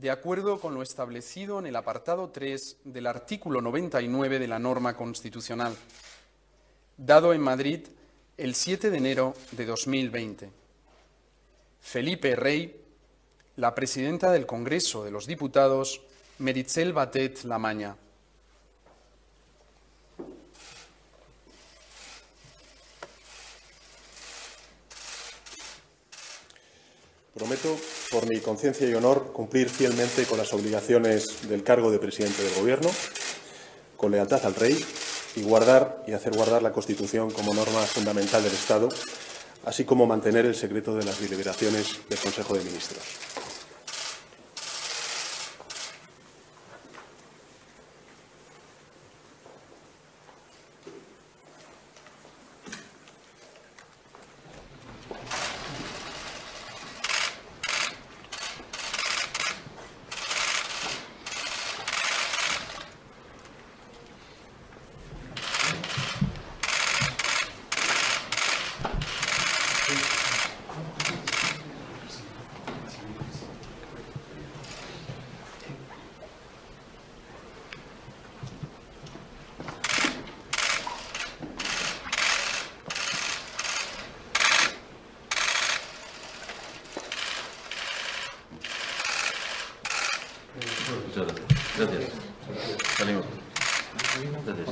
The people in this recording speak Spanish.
de acuerdo con lo establecido en el apartado 3 del artículo 99 de la norma constitucional, dado en Madrid el 7 de enero de 2020. Felipe Rey, la presidenta del Congreso de los Diputados, Meritzel Batet Lamaña. Prometo, por mi conciencia y honor, cumplir fielmente con las obligaciones del cargo de presidente del Gobierno, con lealtad al Rey y guardar y hacer guardar la Constitución como norma fundamental del Estado, así como mantener el secreto de las deliberaciones del Consejo de Ministros. Muchas gracias. Gracias. Salimos. Gracias.